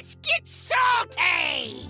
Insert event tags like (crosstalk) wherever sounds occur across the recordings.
Let's get salty!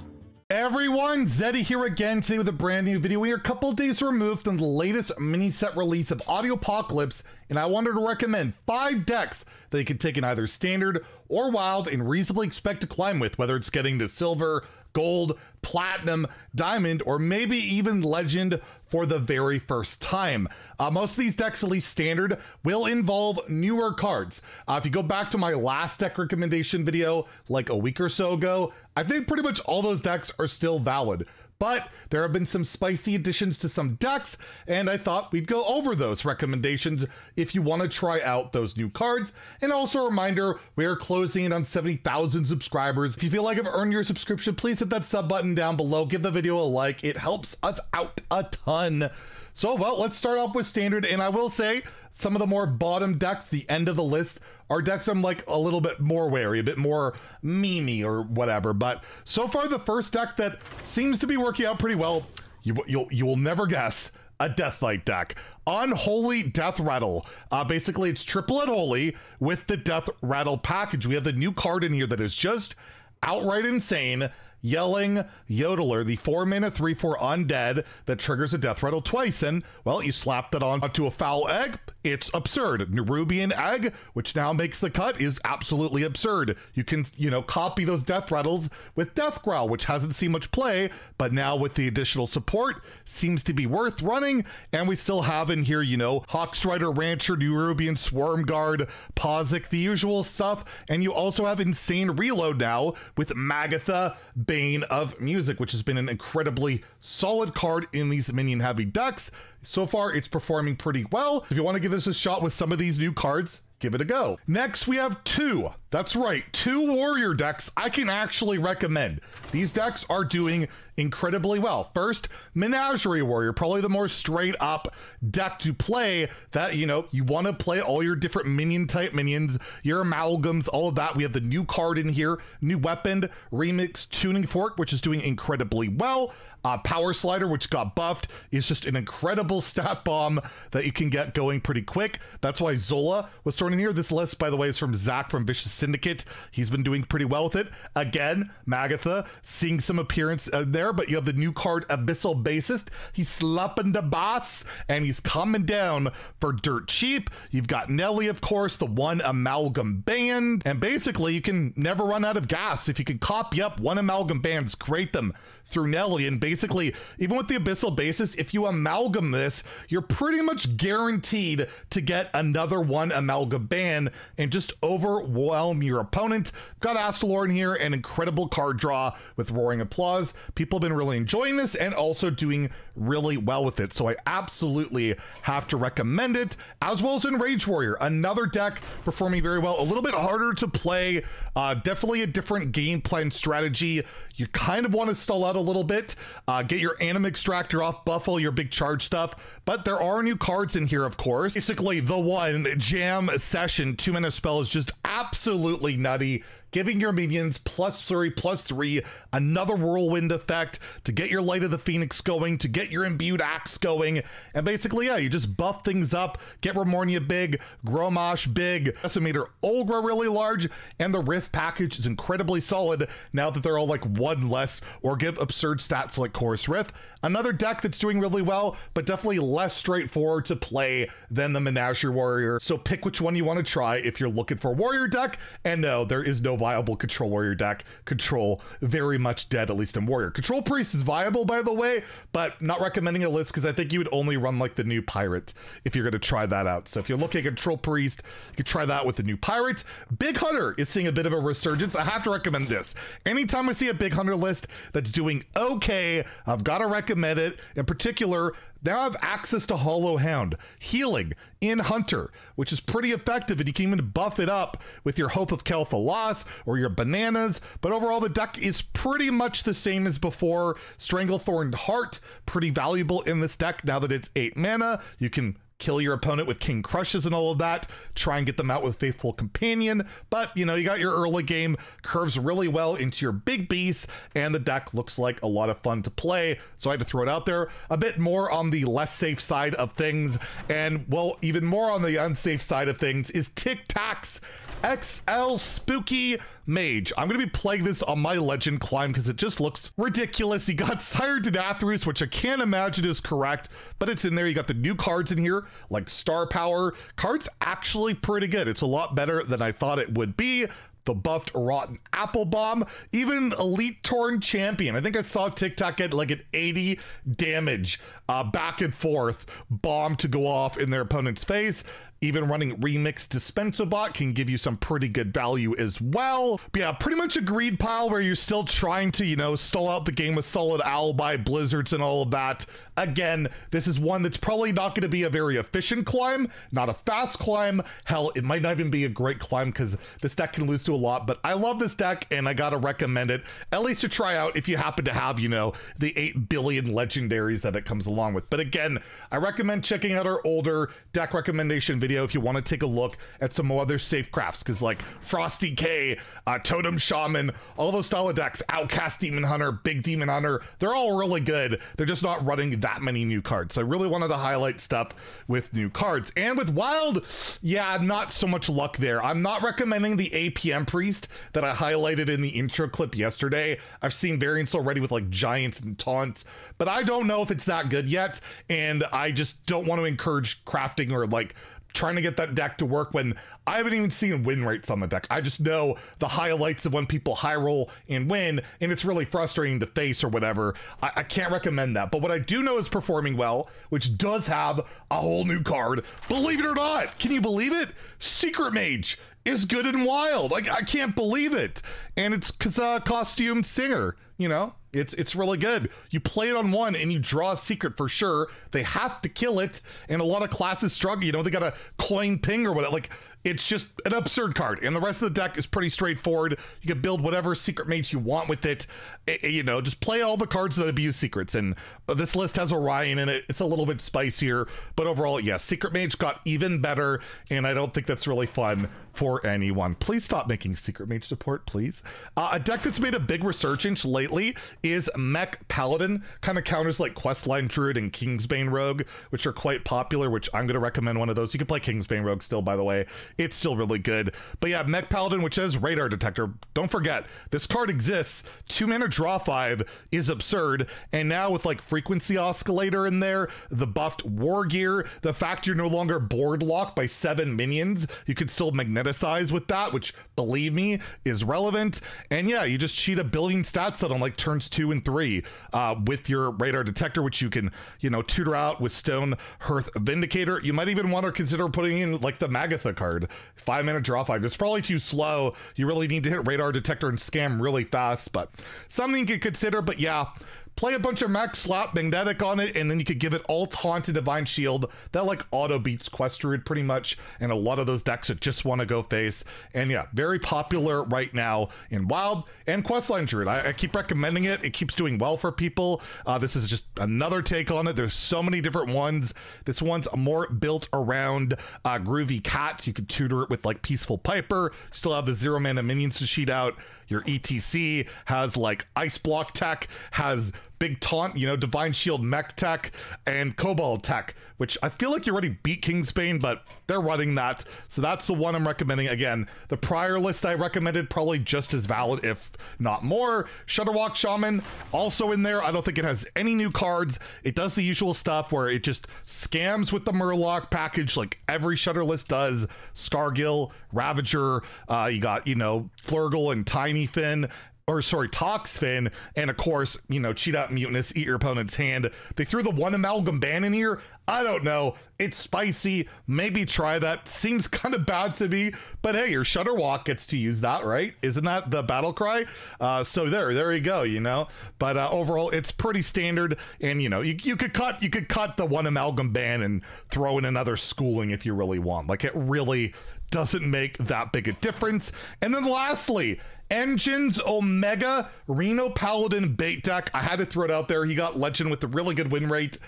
Everyone, Zeddy here again today with a brand new video. We are a couple days removed from the latest mini set release of Audiopocalypse, and I wanted to recommend five decks that you can take in either standard or wild and reasonably expect to climb with, whether it's getting to silver, gold, platinum, diamond, or maybe even legend for the very first time. Uh, most of these decks, at least standard, will involve newer cards. Uh, if you go back to my last deck recommendation video, like a week or so ago, I think pretty much all those decks are still valid but there have been some spicy additions to some decks, and I thought we'd go over those recommendations if you want to try out those new cards. And also a reminder, we are closing in on 70,000 subscribers. If you feel like I've earned your subscription, please hit that sub button down below, give the video a like, it helps us out a ton. So, well, let's start off with standard, and I will say, some of the more bottom decks, the end of the list, are decks I'm like a little bit more wary, a bit more memey or whatever. But so far, the first deck that seems to be working out pretty well, you you'll you will never guess a Death Knight deck. Unholy Deathrattle. Uh, basically, it's triple Unholy with the Death Rattle package. We have the new card in here that is just outright insane. Yelling Yodeler, the 4 mana 3 4 undead that triggers a death rattle twice. And, well, you slap that on to a foul egg. It's absurd. Nerubian egg, which now makes the cut, is absolutely absurd. You can, you know, copy those death rattles with Death Growl, which hasn't seen much play, but now with the additional support, seems to be worth running. And we still have in here, you know, Hawkstrider Rancher, Nerubian Swarmguard, Pozic, the usual stuff. And you also have Insane Reload now with Magatha. Bane of Music, which has been an incredibly solid card in these minion heavy decks. So far, it's performing pretty well. If you want to give this a shot with some of these new cards, give it a go. Next, we have two. That's right, two warrior decks I can actually recommend. These decks are doing incredibly well. First, Menagerie Warrior, probably the more straight up deck to play that, you know, you want to play all your different minion type minions, your amalgams, all of that. We have the new card in here, new weapon, remix tuning fork, which is doing incredibly well. Uh, Power Slider, which got buffed, is just an incredible (laughs) stat bomb that you can get going pretty quick. That's why Zola was thrown in here. This list, by the way, is from Zach from Vicious Syndicate. He's been doing pretty well with it. Again, Magatha seeing some appearance uh, there, but you have the new card Abyssal Bassist. He's slapping the boss and he's coming down for dirt cheap. You've got Nellie, of course, the one amalgam band, and basically you can never run out of gas. If you can copy up one amalgam bands, create them through Nellie, and basically, even with the Abyssal Bassist, if you amalgam this, you're pretty much guaranteed to get another one amalgam band and just overwhelm your opponent. Got Astalor in here, an incredible card draw with Roaring Applause. People have been really enjoying this and also doing really well with it. So I absolutely have to recommend it, as well as Enrage Warrior, another deck performing very well. A little bit harder to play, uh, definitely a different game plan strategy. You kind of want to stall out a little bit, uh, get your Anima Extractor off, buffle your big charge stuff. But there are new cards in here, of course. Basically, the one Jam Session two mana spell is just absolutely nutty giving your minions plus three, plus three, another whirlwind effect to get your Light of the Phoenix going, to get your imbued axe going. And basically, yeah, you just buff things up, get Remornia big, Grommash big, Decimator Olgra really large, and the Riff package is incredibly solid now that they're all like one less or give absurd stats like Chorus Riff. Another deck that's doing really well, but definitely less straightforward to play than the Menagerie Warrior. So pick which one you want to try if you're looking for a warrior deck. And no, there is no viable control warrior deck. Control very much dead, at least in warrior. Control priest is viable, by the way, but not recommending a list because I think you would only run like the new pirate if you're going to try that out. So if you're looking at control priest, you could try that with the new pirate. Big hunter is seeing a bit of a resurgence. I have to recommend this. Anytime I see a big hunter list that's doing okay, I've got to recommend it. In particular, now I have access to Hollow Hound, healing in Hunter, which is pretty effective, and you can even buff it up with your Hope of Quel'Thalas or your Bananas. But overall, the deck is pretty much the same as before. Stranglethorn Heart, pretty valuable in this deck now that it's 8 mana. You can kill your opponent with King Krushes and all of that, try and get them out with Faithful Companion. But, you know, you got your early game, curves really well into your big beasts, and the deck looks like a lot of fun to play. So I had to throw it out there. A bit more on the less safe side of things, and, well, even more on the unsafe side of things is Tic Tacs XL Spooky Mage. I'm going to be playing this on my Legend climb because it just looks ridiculous. You got (laughs) Sire Denathrius, which I can't imagine is correct, but it's in there. You got the new cards in here, like Star Power. Card's actually pretty good. It's a lot better than I thought it would be the buffed rotten apple bomb even Elite Tauren Champion i think i saw Tic Tac get like an 80 damage uh, back and forth bomb to go off in their opponent's face even running Remix Dispensabot can give you some pretty good value as well. But yeah, pretty much a greed pile where you're still trying to, you know, stall out the game with solid alibi, blizzards, and all of that. Again, this is one that's probably not going to be a very efficient climb, not a fast climb. Hell, it might not even be a great climb because this deck can lose to a lot. But I love this deck and I got to recommend it, at least to try out if you happen to have, you know, the 8 billion legendaries that it comes along with. But again, I recommend checking out our older deck recommendation video if you want to take a look at some more other safe crafts because like Frost DK, uh, Totem Shaman, all those style of decks, Outcast Demon Hunter, Big Demon Hunter, they're all really good. They're just not running that many new cards. So I really wanted to highlight stuff with new cards. And with Wild, yeah, not so much luck there. I'm not recommending the APM Priest that I highlighted in the intro clip yesterday. I've seen variants already with like Giants and Taunts, but I don't know if it's that good yet. And I just don't want to encourage crafting or like trying to get that deck to work when I haven't even seen win rates on the deck. I just know the highlights of when people high roll and win, and it's really frustrating to face or whatever. I, I can't recommend that. But what I do know is performing well, which does have a whole new card. Believe it or not, can you believe it? Secret Mage is good and wild. Like I can't believe it, and it's uh, costume singer. You know, it's it's really good. You play it on one and you draw a secret for sure. They have to kill it, and a lot of classes struggle. You know, they got a coin ping or whatever. Like it's just an absurd card, and the rest of the deck is pretty straightforward. You can build whatever secret mates you want with it. it you know, just play all the cards that abuse secrets. And uh, this list has Orion in it. It's a little bit spicier, but overall, yes, Secret Mage got even better, and I don't think that's really fun for anyone. Please stop making Secret Mage support, please. Uh, a deck that's made a big resurgence lately is Mech Paladin. Kind of counters like Questline Druid and Kingsbane Rogue, which are quite popular, which I'm going to recommend one of those. You can play Kingsbane Rogue still, by the way. It's still really good. But yeah, Mech Paladin, which has Radar Detector. Don't forget, this card exists. Two mana draw five is absurd. And now with like Frequency Oscillator in there, the buffed War Gear, the fact you're no longer board locked by seven minions, you can still magneticize with that, which believe me is relevant. And yeah, you just cheat a billion stats set on like turns two and three uh, with your Radar Detector, which you can, you know, tutor out with Stone Hearth Vindicator. You might even want to consider putting in like the Magatha card. Five minute draw five. It's probably too slow. You really need to hit radar detector and scam really fast, but something could consider. But yeah, play a bunch of max slap magnetic on it, and then you could give it all taunt to divine shield. That like auto beats quest druid pretty much, and a lot of those decks that just want to go face. And yeah, very popular right now in wild and questline druid. I, I keep recommending it. It keeps doing well for people. Uh, this is just another take on it. There's so many different ones. This one's more built around uh, groovy cat. You could tutor it with like peaceful piper. Still have the zero mana minions to sheet out. Your ETC has like ice block tech, has big taunt, you know, divine shield mech tech, and cobalt tech, which I feel like you already beat Kingsbane, but they're running that. So that's the one I'm recommending. Again, the prior list I recommended probably just as valid, if not more. Shudderwock Shaman also in there. I don't think it has any new cards. It does the usual stuff where it just scams with the Murloc package like every Shudder list does. Scargil, Ravager, uh, you got, you know, Flurgle and Tiny Finn or sorry, Toxfin, and of course, you know, cheat out Mutanus, eat your opponent's hand. They threw the one amalgam ban in here. I don't know. It's spicy. Maybe try that. Seems kind of bad to me, but hey, your Shudderwock gets to use that, right? Isn't that the battle cry? Uh, so there, there you go. You know, but uh, overall, it's pretty standard. And you know, you, you could cut, you could cut the one amalgam ban and throw in another schooling if you really want. Like it really doesn't make that big a difference. And then lastly, Engines Omega Reno Paladin bait deck. I had to throw it out there. He got legend with a really good win rate.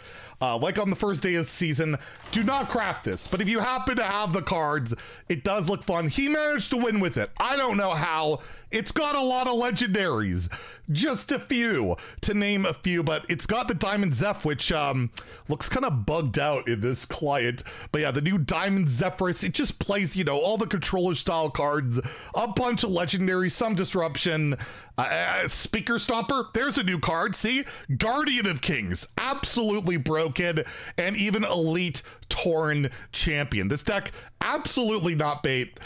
Uh, like on the first day of the season, do not craft this. But if you happen to have the cards, it does look fun. He managed to win with it. I don't know how. It's got a lot of legendaries, just a few to name a few, but it's got the Diamond Zeph, which um, looks kind of bugged out in this client. But yeah, the new Diamond Zephyrus, it just plays, you know, all the controller style cards, a bunch of legendaries, some disruption. Uh, uh, Speaker Stomper, there's a new card. See, Guardian of Kings, absolutely broken, and even Elite Tauren Champion. This deck, absolutely not bait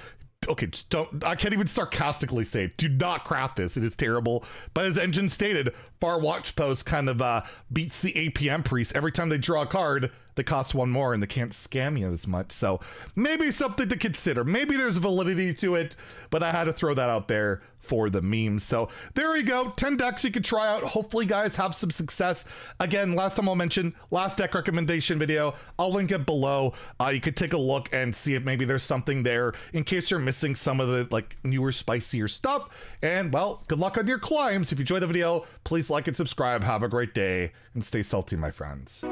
okay, just don't. I can't even sarcastically say it. Do not craft this. It is terrible. But as Engine stated, Far Watch Post kind of uh, beats the APM priest every time they draw a card that costs one more and they can't scam you as much. So maybe something to consider. Maybe there's validity to it, but I had to throw that out there for the memes. So there you go. 10 decks you could try out. Hopefully guys have some success. Again, last time I'll mention last deck recommendation video. I'll link it below. Uh, you could take a look and see if maybe there's something there in case you're missing some of the like newer, spicier stuff. And well, good luck on your climbs. If you enjoyed the video, please like and subscribe. Have a great day and stay salty, my friends.